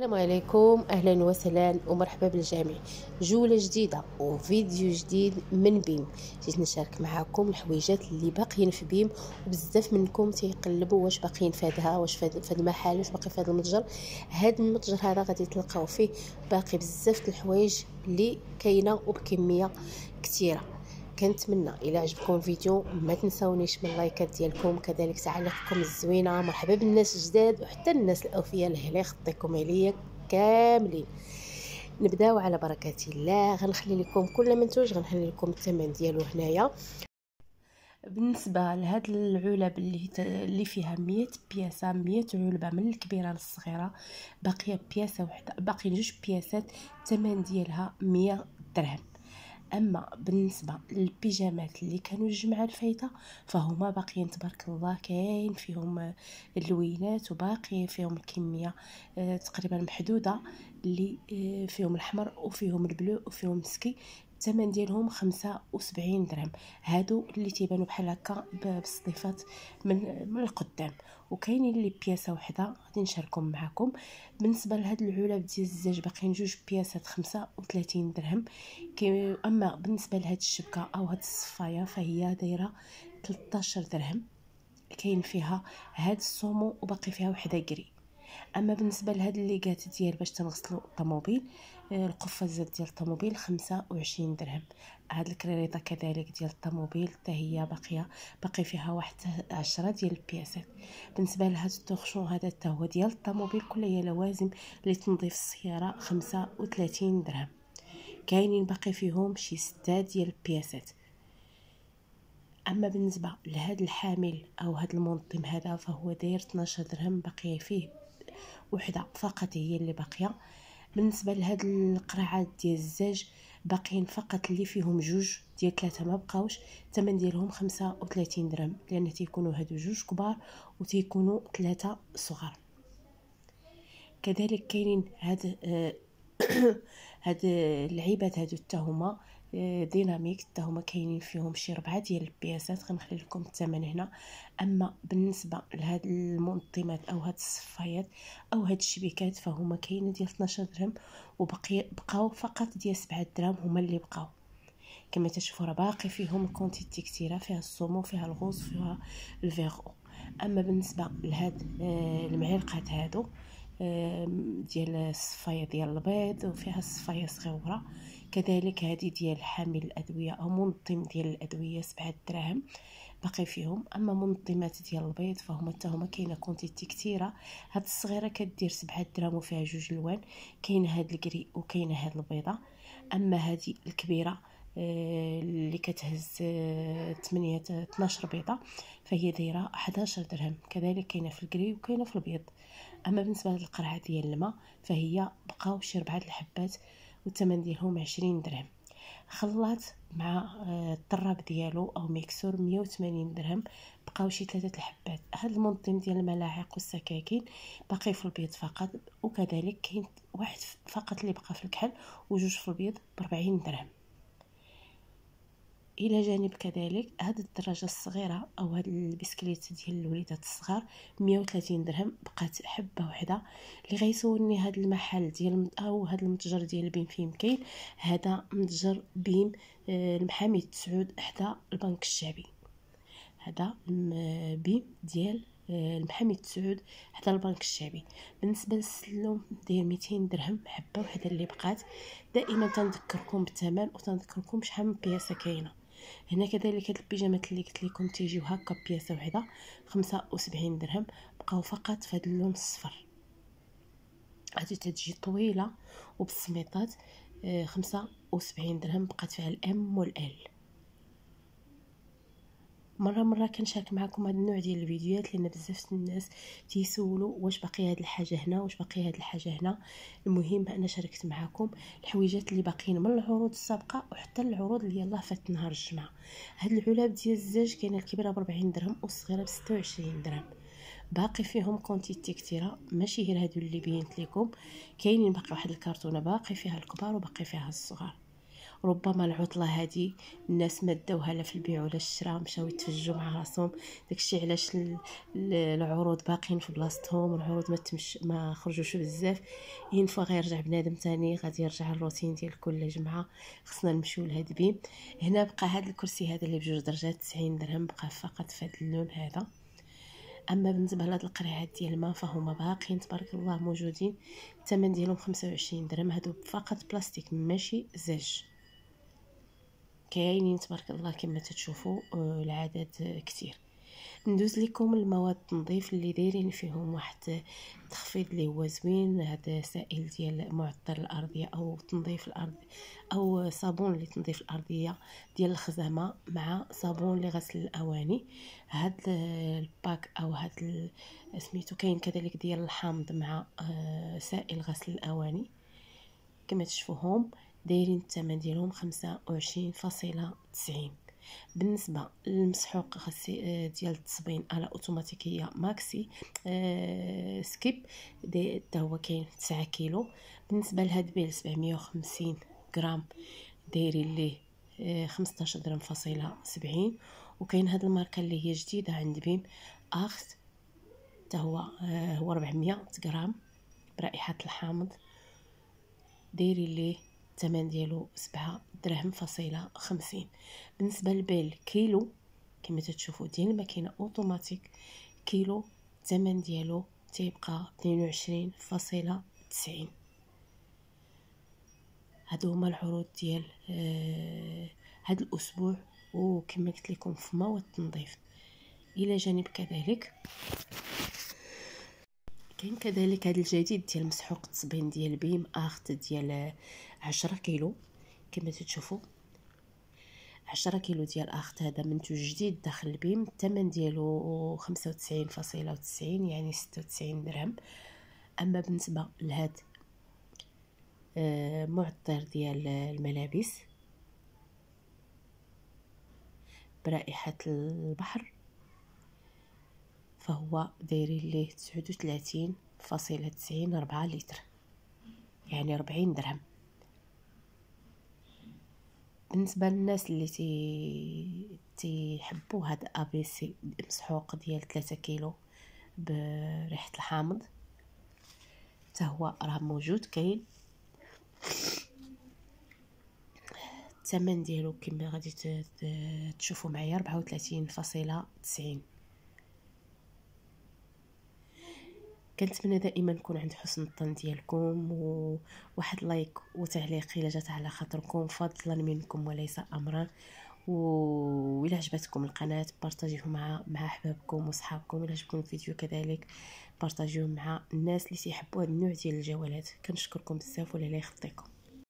السلام عليكم أهلا وسهلا ومرحبا بالجميع. جولة جديدة وفيديو جديد من بيم. جيت نشارك معكم الحويجات اللي باقيين في بيم وبزاف منكم تيقلبوا واش باقيين في واش في هذا المحل واش باقي في المتجر. هذا المتجر هذا غادي تلقاو فيه باقي بزاف الحوايج اللي كاينة وبكمية كثيرة. كنتمنى إلى عجبكم الفيديو ما تنساونيش من اللايكات ديالكم كذلك تعليقكم الزوينة مرحبا بالناس الجداد وحتى الناس الأوفياء اللي يخطيكم عليا كاملين. نبداو على بركة الله غنخلي لكم كل منتوج غنخلي لكم الثمن ديالو هنايا. بالنسبة لهاد العلب اللي اللي فيها 100 بياسة 100 علبة من الكبيرة للصغيرة باقية بياسة وحدة باقي جوج بياسات الثمن ديالها 100 درهم. أما بالنسبة للبيجامات اللي كانوا الجمعة الفايتة فهما باقيين تبارك الله كاين فيهم اللوينات وباقي فيهم الكمية آه، تقريبا محدودة اللي آه، فيهم الحمر وفيهم ال bleu وفيهم السكي. الثمن ديالهم خمسة وسبعين درهم. هادو اللي تيبانو بحال هكا بصديفات من من القدام. وكاينين اللي بياسة وحدة غادي نشاركهم معكم بالنسبة لهاد العلب ديال الزاج باقيين جوج بياسات خمسة وثلاثين درهم. أما بالنسبة لهاد الشبكة أو هاد الصفاية فهي دايرة 13 درهم. كاين فيها هاد الصومو وباقي فيها وحدة كري. أما بالنسبة لهاد الليغات ديال باش تنغسلوا الطوموبيل آه، القفازات ديال الطوموبيل خمسة وعشرين درهم. هاد الكريريطة كذلك ديال الطوموبيل حتى هي باقيه باقي فيها واحد عشرة ديال البياسات. بالنسبة لهاد التورشون هذا حتى هو ديال الطوموبيل كل هي لوازم لتنظيف السياره خمسة وثلاثين درهم. كاينين باقي فيهم شي ستة ديال البياسات. أما بالنسبة لهاد الحامل أو هاد المنظم هذا فهو داير 12 درهم باقي فيه. وحده. فقط هي اللي باقيه. بالنسبة لهاد القرعات ديال الزاج باقيين فقط اللي فيهم جوج ديال ثلاثة ما بقاوش. الثمن ديالهم خمسة وثلاثين درهم لأن تيكونوا هادو جوج كبار وتيكونوا ثلاثة صغار. كذلك كاينين هاد آه، هاد العيبات هادو حتى هما ديناميك حتى هما كاينين فيهم شي ربعة ديال البياسات غنخلي لكم الثمن هنا. أما بالنسبة لهاد المنظمات أو هاد الصفايات أو هاد الشبيكات فهما كاينين ديال 12 درهم وبقي بقاو فقط ديال 7 درهم هما اللي بقاو. كما تشوفوا راه باقي فيهم كونتيتي كثيره فيها الصومو فيها الغوص فيها الفيغو أما بالنسبة لهاد آه، المعلقات هادو آه، ديال الصفايه ديال البيض وفيها الصفايه صغيرة. كذلك هذه ديال حامل الأدوية أو منظم ديال الأدوية سبعة دراهم باقي فيهم. أما منظمات ديال البيض فهما حتى هما كاينة quantité كثيره هاد الصغيرة كدير سبعة دراهم وفيها جوج ألوان. كاينة هاد ال gris وكاينه هاد البيضة. أما هذه الكبيرة آه، اللي كتهز 8 آه، 12 بيضه فهي دايرة 11 درهم كذلك كاينة في الكري وكاينة في البيض. أما بالنسبة للقرعه ديال الماء فهي بقاو شي ربعه الحبات والثمن ديالهم عشرين درهم. خلاط مع آه، الطراب ديالو أو ميكسور مية وثمانين درهم بقاو شي ثلاثة الحبات. هذا المنظم ديال الملاعق والسكاكين باقي في البيض فقط وكذلك كاين واحد فقط اللي بقى في الكحل وجوج في البيض بربعين درهم. إلى جانب كذلك هاد الدراجة الصغيرة أو هاد البسكليت ديال الوليدات الصغار 130 درهم بقات حبة وحدة. اللي غيسولني هاد المحل ديال أو هاد المتجر ديال بيم فين كاين هذا متجر بيم آه، المحامي سعود حدا البنك الشعبي. هذا بيم ديال آه، المحامي سعود حدا البنك الشعبي. بالنسبة للسلوم داير 200 درهم حبة وحدة اللي بقات. دائما تنذكركم بالثمن وتنذكركم شحال من بياسة كاينة. هنا كذلك هاد البيجامات اللي قلت لكم تيجيو هكا بياسة وحدة خمسة وسبعين درهم بقاو فقط في هاد اللون الصفر. هادي تتجي طويلة وبالسميطات آه، خمسة وسبعين درهم بقات فيها الأم والأل. مره مرة كنشارك معكم هذا النوع ديال الفيديوهات لأن بزاف الناس تيسولوا واش باقي هاد الحاجة هنا واش باقي هاد الحاجة هنا. المهم أنا شاركت معكم الحويجات اللي باقيين من العروض السابقة وحتى العروض اللي يلاه فات نهار الجمعة. هاد العلب ديال الزاج كاينة الكبيرة ب 40 درهم والصغيرة ب 26 درهم. باقي فيهم كونتيتي كثيره ماشي غير هادو اللي بينت لكم كاينين باقي واحد الكرتونة باقي فيها الكبار وباقي فيها الصغار. ربما العطلة هذه الناس ما داوها لا في البيع ولا الشراء مشاو يتفجوا مع راسهم. داكشي علاش العروض باقيين في بلاصتهم والعروض ما تمش ما خرجوش بزاف. ينفع غيرجع بنادم تاني غادي يرجع الروتين ديال كل جمعة. خصنا نمشيو لهاد بيم هنا بقى هاد الكرسي هذا اللي بجوج درجات 90 درهم بقى فقط في هاد اللون هذا. أما بالنسبة لهاد القريعات ديال الماء فهما باقيين تبارك الله موجودين. الثمن ديالهم 25 درهم. هادو فقط بلاستيك ماشي زاج. كاينين تبارك الله كما تتشوفوا آه، العدد كتير. ندوز لكم المواد التنظيف اللي دايرين فيهم واحد التخفيض اللي هو زوين هذا سائل ديال معطر الأرضية أو تنظيف الأرض أو صابون لتنظيف الأرضية ديال الخزامة مع صابون لغسل الأواني. هاد ال pack أو هاد سميتو كاين كذلك ديال الحامض مع آه، سائل غسل الأواني. كما تشوفوهم دايرين الثمن ديالهم خمسة وعشرين فاصلة تسعين. بالنسبة للمسحوق آه، ديال التصبين على automatique maxi أه Skip حتى هو كاين 9 كيلو. بالنسبة لهاد بيل 750 غرام دايرين ليه أه 15 درهم فاصلة 70 وكاين هاد الماركة اللي هي جديدة عند بيم اخت حتى هو هو 400 غرام برائحه الحامض. دايرين ليه الثمن ديالو سبعة دراهم فاصلة خمسين. بالنسبة للبيل كيلو كما تتشوفوا ديال الماكينة أوتوماتيك كيلو الثمن ديالو تيبقى اثنين وعشرين فاصلة تسعين. هادو هما العروض ديال آه هاد الأسبوع. وكما قلت لكم في مواد التنظيف. إلى جانب كذلك كاين كذلك هذا الجديد ديال مسحوق التصبين ديال بيم آخت ديال عشرة كيلو. كما تشوفوا عشرة كيلو ديال آخت هذا منتوج جديد داخل البيم الثمن ديالو خمسة وتسعين فاصلة وتسعين يعني ستة وتسعين درهم. أما بالنسبة لهاد آه معطر ديال الملابس برائحة البحر فهو دايرين ليه تسعود وثلاثين فاصلة تسعين ربعة لتر. يعني ربعين درهم. بالنسبة للناس اللي تي تيحبوا هاد ابي سي مسحوق ديال 3 كيلو بريحة الحامض. حتى هو راه موجود كاين. الثمن ديالو كما غادي تشوفوا معايا 34.90 كنتمنى دائما نكون عند حسن الظن ديالكم وواحد لايك وتعليق إلا جات على خاطركم فضلا منكم وليس امرا. و إلى عجبتكم القناة بارطاجيوه مع مع أحبابكم وصحابكم إلى عجبكم الفيديو كذلك بارطاجيوه مع الناس اللي تيحبوا هذا النوع ديال الجوالات. كنشكركم بزاف ولا لا يخطيكم.